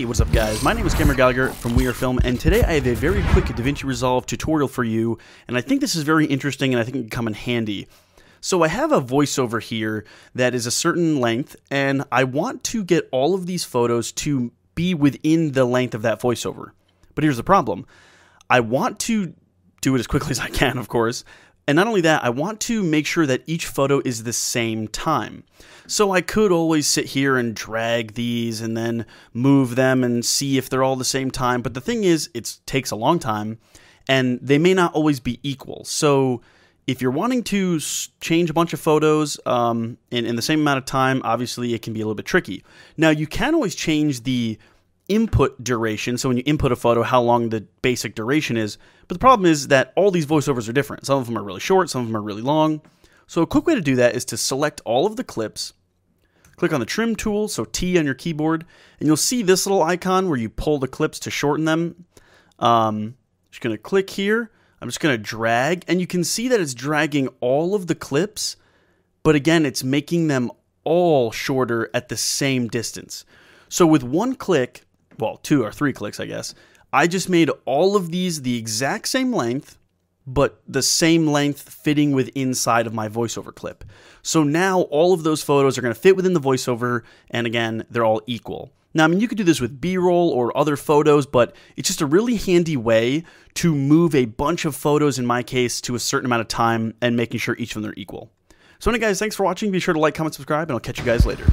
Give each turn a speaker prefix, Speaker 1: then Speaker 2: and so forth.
Speaker 1: Hey, what's up guys? My name is Cameron Gallagher from We Are Film, and today I have a very quick DaVinci Resolve tutorial for you, and I think this is very interesting and I think it can come in handy. So I have a voiceover here that is a certain length, and I want to get all of these photos to be within the length of that voiceover. But here's the problem. I want to do it as quickly as I can, of course, and not only that, I want to make sure that each photo is the same time. So I could always sit here and drag these and then move them and see if they're all the same time. But the thing is, it takes a long time and they may not always be equal. So if you're wanting to change a bunch of photos um, in, in the same amount of time, obviously it can be a little bit tricky. Now, you can always change the input duration. So when you input a photo, how long the basic duration is. But the problem is that all these voiceovers are different. Some of them are really short, some of them are really long. So a quick way to do that is to select all of the clips, click on the trim tool, so T on your keyboard, and you'll see this little icon where you pull the clips to shorten them. Um, just to click here. I'm just to drag, and you can see that it's dragging all of the clips, but again, it's making them all shorter at the same distance. So with one click, well, two or three clicks, I guess, I just made all of these the exact same length, but the same length fitting with inside of my voiceover clip. So now all of those photos are going to fit within the voiceover, and again, they're all equal. Now, I mean, you could do this with B roll or other photos, but it's just a really handy way to move a bunch of photos, in my case, to a certain amount of time and making sure each of them are equal. So, anyway, guys, thanks for watching. Be sure to like, comment, subscribe, and I'll catch you guys later.